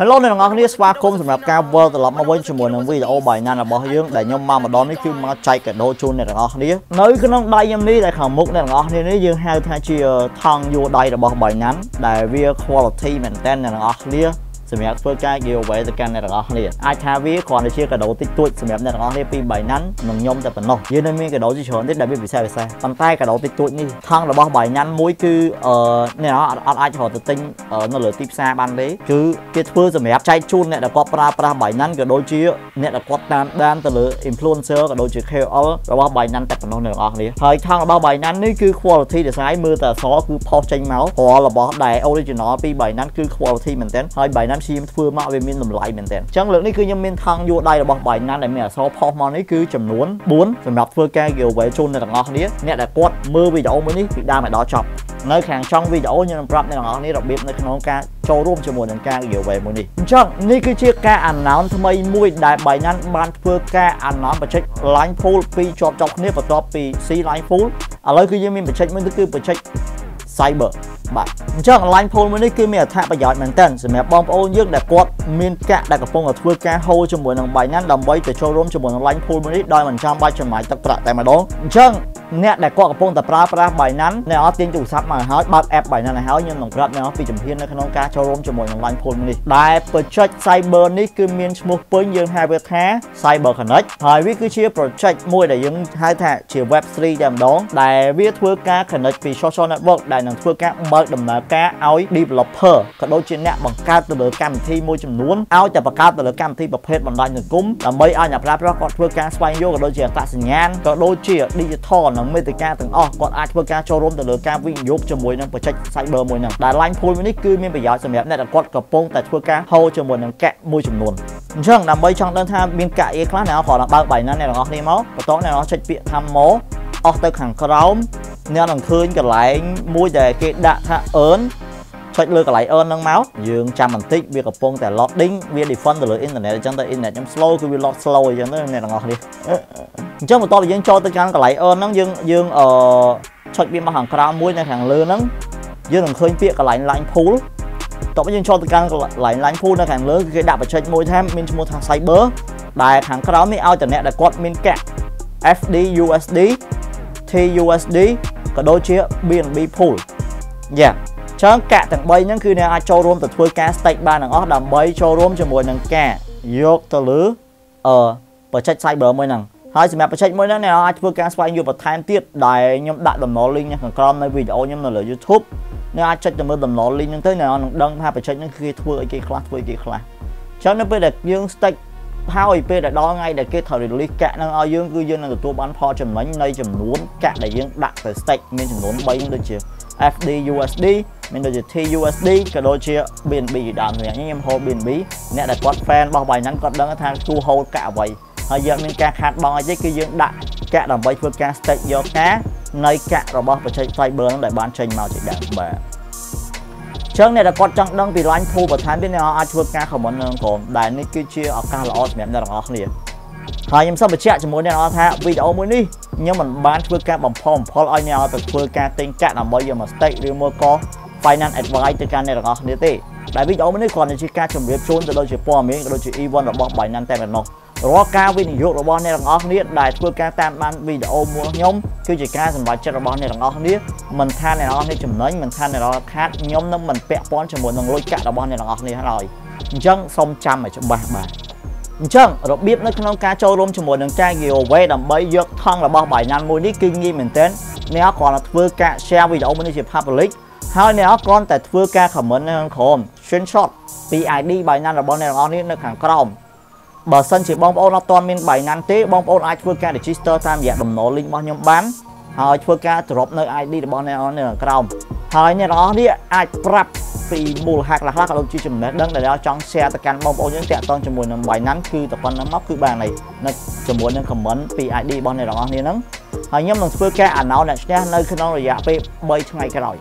Hello អ្នកទាំងអស់គ្នាស្វាគមន៍សម្រាប់ការវិលត្រឡប់មកវិញជាមួយនឹងវីដេអូបាយណានរបស់យើងដែលខ្ញុំមកម្ដងនេះគឺមកចែកកាដូជូនអ្នកទាំងអស់គ្នានៅក្នុងដៃខ្ញុំនេះដែលខាងមុខអ្នកទាំងអស់គ្នានេះយើងហៅថាជាថង់យួរដៃរបស់បាយណានដែលវា quality មែនតើអ្នកទាំងអស់គ្នា សម្រាប់ធ្វើការ giveaway ទៅកាន់អ្នកទាំងអស់គ្នាអាចថាវាគ្រាន់តែជាកាដូតិចតួចសម្រាប់អ្នកទាំងអស់គ្នាពីបៃណាន់និងខ្ញុំតែប៉ុណ្ណោះយើងនៅមានកាដូជាច្រើនទៀតដែលវាពិសេសពិសេសប៉ុន្តែកាដូតិចតួចនេះថង់របស់បៃណាន់មួយគឺអឺអ្នកអត់អត់អាចរកទៅទិញនៅលើទីផ្សារបានទេគឺគេធ្វើសម្រាប់ចែកជូនអ្នកដែលគាត់ប្រើប្រាស់បៃណាន់ក៏ដូចជាអ្នកដែលគាត់តាមដានទៅលើ influencer ក៏ដូចជា KOL របស់បៃណាន់តែប៉ុណ្ណោះអ្នកទាំងអស់គ្នាហើយថង់របស់បៃណាន់នេះគឺ quality design មើលតែអសគឺផុសចេញមកព្រោះរបស់ដែល original ពីបៃណាន់គឺ quality មែនទែនហើយបៃណាន់ព្យាយាមធ្វើមកវាមានតម្លៃមែនទែនអញ្ចឹងលើកនេះគឺខ្ញុំមានថង់យួរដៃរបស់បាយណាន់ដែលមានអក្សរផុសមកនេះគឺចំនួន4សម្រាប់ធ្វើការ giveaway ជូនអ្នកទាំងអស់គ្នាអ្នកដែលគាត់មើលវីដេអូមួយនេះពីដើមដល់ចប់នៅខាងចុងវីដេអូខ្ញុំនឹងប្រាប់អ្នកទាំងអស់គ្នារបៀបនៅក្នុងការចូលរួមជាមួយនឹងការ giveaway មួយនេះអញ្ចឹងនេះគឺជាការ announce ថ្មីមួយដែល Binance បានធ្វើការ announce បច្ចេក line pool ពីរជាប់ជាប់គ្នាបន្ទាប់ពី C line pool ឥឡូវគឺយើងមានបច្ចេកមួយគឺបច្ចេក cyber បាទអញ្ចឹង online poll មួយនេះគឺមានអត្ថប្រយោជន៍មែនទែនសម្រាប់បងប្អូនយើងដែលគាត់មានកាក់ដែលកំពុងតែធ្វើការហូរជាមួយនឹង Binance ដើម្បីទៅចូលរួមជាមួយនឹង online poll មួយនេះដោយមិនចាំបាច់ចំណាយទឹកប្រាក់តែម្ដងអញ្ចឹង អ្នកដែលគាត់កំពុងតែប្រើប្រាស់ Binance អ្នកអត់ទាញទូរស័ព្ទមកហើយបើក app Binance ឲ្យហើយខ្ញុំនឹងប្រាប់អ្នកពីជំហាននៅក្នុងការចូលរួមជាមួយនឹង online poll នេះដែលបច្ចេក cyber នេះគឺមានឈ្មោះពេញយើងហៅវាថា Cyber Connect ហើយវាគឺជា project មួយដែលយើងហៅថាជា web3 តែម្ដងដែលវាធ្វើការ connect ពី social network ដែលនឹងធ្វើការបើកដំណើរការឲ្យ developer ក៏ដូចជាអ្នកបង្កើតទៅលើកម្មវិធីមួយចំនួនឲ្យតែបង្កើតទៅលើកម្មវិធីប្រភេទបណ្ដាញសង្គមដើម្បីឲ្យអ្នកប្រើប្រាស់គាត់ធ្វើការស្វែងយល់ក៏ដូចជាអត្តសញ្ញាណក៏ដូចជា digital និងមេតិកាទាំងអស់គាត់អាចធ្វើការចូលរួមទៅលើការវិនិយោគជាមួយនឹងបច្ចេក cyber មួយហ្នឹងដែល line pool នេះគឺមានប្រយោជន៍សម្រាប់អ្នកដែលគាត់កំពុងតែធ្វើការហៅជាមួយនឹងកាក់មួយចំនួនអញ្ចឹងដើម្បីចង់ដឹងថាមានកាក់អីខ្លះអ្នកគ្រាន់តែបើកបាយណាអ្នកទាំងអស់គ្នាមកបន្ទាប់អ្នកចុចពាក្យថា more អស់ទៅខាងក្រោមអ្នកនឹងឃើញកន្លែងមួយដែលគេដាក់ថា earn ចុចលើកន្លែង earn ហ្នឹងមកយើងចាំបន្តិចវាកំពុងតែ loading វា defend ទៅលើ internet អញ្ចឹងទៅ internet ខ្ញុំ slow គឺវា load slow អញ្ចឹងទៅអ្នកទាំងអស់គ្នា អញ្ចឹងបន្ទាប់ពីយើងចូលទៅកាន់កន្លែង earn ហ្នឹងយើងយើងអឺចុចវាមកខាងក្រោមមួយនៅខាងលើហ្នឹងយើងនឹងឃើញពាក្យកន្លែង line pool តោះយើងចូលទៅកាន់កន្លែង line pool នៅខាងលើគឺគេដាក់បច្ចេកមួយថាមានឈ្មោះថា cyber ដែលខាងក្រោមនេះឲ្យតែអ្នកដែលគាត់មានកាក់ FD USD TUSD ក៏ដូចជា BNB pool យ៉ាចឹងកាក់ទាំង3ហ្នឹងគឺអ្នកអាចចូលរួមទៅធ្វើការ stake បានទាំងអស់ដើម្បីចូលរួមជាមួយនឹងការយកទៅលើអឺបច្ចេក cyber មួយហ្នឹង ហើយសម្រាប់បច្ចេកមួយហ្នឹងអ្នកអាចធ្វើការស្វែងយល់បន្ថែមទៀតដែលខ្ញុំដាក់ដំណរ link ខាងក្រោមនៅវីដេអូខ្ញុំនៅលើ YouTube អ្នកអាចចុចទៅមើលដំណរ link ហ្នឹងទៅអ្នកនឹងដឹងថាបច្ចេកហ្នឹងគឺគេធ្វើអីគេខ្លះធ្វើអីគេខ្លះចឹងនៅពេលដែលយើង stake ហើយពេលដែលដល់ថ្ងៃដែលគេត្រូវ release កាក់នឹងឲ្យយើងគឺយើងនឹងទទួលបានផលចំណេញនៃចំនួនកាក់ដែលយើងដាក់ទៅ stake មានចំនួន3ដូចជា FD USD មានដូចជា TUSD ក៏ដូចជា BNB ដើមនេះខ្ញុំ hold BNB អ្នកដែលគាត់ fan របស់ Binance គាត់ដឹងថាគួរ hold កាក់អ្វី ហើយយើងមានការខាតបង់អីទេគឺយើងដាក់កាក់ដើម្បីធ្វើការ stake យកការនៃកាក់របស់បច្ចេក Fiber នឹងដែលបានចេញមកជាដើមបាទចឹងអ្នកដែលគាត់ចង់ដឹងពី line pool បន្ថែមទៀតអ្នកអាចធ្វើការ comment នៅក្នុងដែលនេះគឺជាឱកាសល្អសម្រាប់អ្នកទាំងអស់គ្នាហើយខ្ញុំសូមបញ្ជាក់ជាមួយអ្នកនរថាវីដេអូមួយនេះខ្ញុំមិនបានធ្វើការបំផុសបំផុលឲ្យអ្នកទៅធ្វើការទិញកាក់ដើម្បីយកមក stake ឬមកក៏ finance advice ទៅកាន់អ្នកទាំងអស់គ្នាទេដែលវីដេអូមួយនេះគ្រាន់តែជាការជម្រាបជូនទៅដូចជាព័ត៌មានក៏ដូចជា event របស់ Binance តែប៉ុណ្ណោះ រាល់ការវិនិយោគរបស់អ្នកទាំងអស់គ្នាដែលធ្វើការតាមដានវីដេអូមួយខ្ញុំគឺជាការសម្រេចចិត្តរបស់អ្នកទាំងអស់គ្នាមិនថាអ្នកទាំងអស់គ្នាចំណេញមិនថាអ្នកទាំងអស់ខាតខ្ញុំនឹងមិនពាក់ព័ន្ធជាមួយនឹងលុយកាក់របស់អ្នកទាំងអស់គ្នាហើយអញ្ចឹងសូមចាំឲ្យច្បាស់បាទអញ្ចឹងរបៀបនៅក្នុងការចូលរួមជាមួយនឹងការ giveaway ដើម្បីយកថង់របស់ Binance មួយនេះគឺងាយមែនទែនអ្នកគ្រាន់តែធ្វើការ share វីដេអូមួយនេះជា public ហើយអ្នកគ្រាន់តែធ្វើការ comment នៅក្នុងក្រុម screenshot ពី ID Binance របស់អ្នកទាំងអស់នេះនៅខាងក្រោម បើសិនជាបងប្អូនអត់ទាន់មាន Binance ទេបងប្អូនអាចធ្វើការ register តាមរយៈដំណរ link របស់ខ្ញុំបានហើយធ្វើការ drop នៅ ID របស់អ្នកនៅខាងក្រោមហើយអ្នកទាំងអស់នេះអាចប្រាប់ពីមូលហេតុខ្លះៗក៏ដូចជាចំណេះដឹងដែលចង់ share ទៅកាន់បងប្អូនយើងតាក់ទងជាមួយនឹង Binance គឺតែប៉ុណ្្នឹងមកគឺបានហើយនៅជាមួយនឹង comment ពី ID របស់អ្នកទាំងអស់គ្នាហ្នឹងហើយខ្ញុំនឹងធ្វើការ announce អ្នកឈ្នះនៅក្នុងរយៈពេល3ថ្ងៃក្រោយ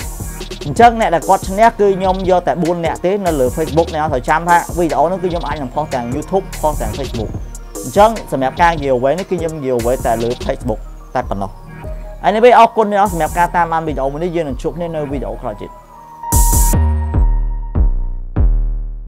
អញ្ចឹងអ្នកដែលគាត់ឈ្នះគឺខ្ញុំយកតែ4អ្នកទេនៅលើ Facebook អ្នកត្រូវចាំថាវីដេអូនោះគឺខ្ញុំអាចនឹងផុសទាំង YouTube ផុសទាំង Facebook អញ្ចឹងសម្រាប់ការ giveaway នេះគឺខ្ញុំ giveaway តែលើ Facebook តែប៉ុណ្ណោះ Anyway អរគុណអ្នកសម្រាប់ការតាមដានវីដេអូមួយនេះយើងនឹងជួបគ្នានៅវីដេអូក្រោយទៀត